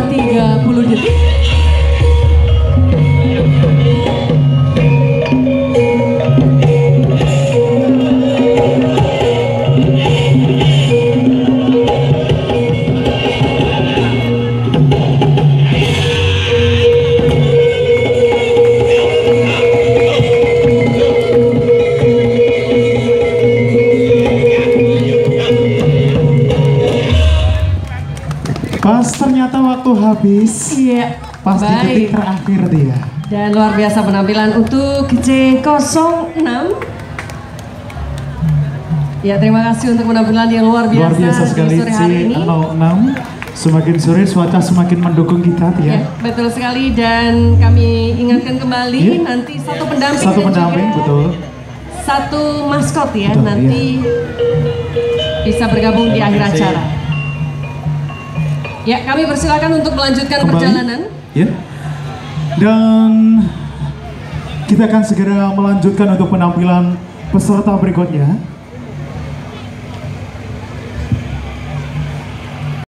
tiga 30 detik. Pas ternyata habis. Iya. Pas di Baik. detik terakhir dia. Dan luar biasa penampilan untuk J06. Ya terima kasih untuk penampilan yang luar biasa, Luar biasa sekali di sore hari ini. C06. Semakin sore cuaca semakin mendukung kita Ya, ya. betul sekali dan kami ingatkan kembali Iya. nanti satu pendamping Satu pendamping juga betul. satu maskot ya Betul, nanti bisa bergabung di akhir acara. Ya, kami persilakan untuk melanjutkan Kembali. perjalanan. Ya. Dan kita akan segera melanjutkan untuk penampilan peserta berikutnya.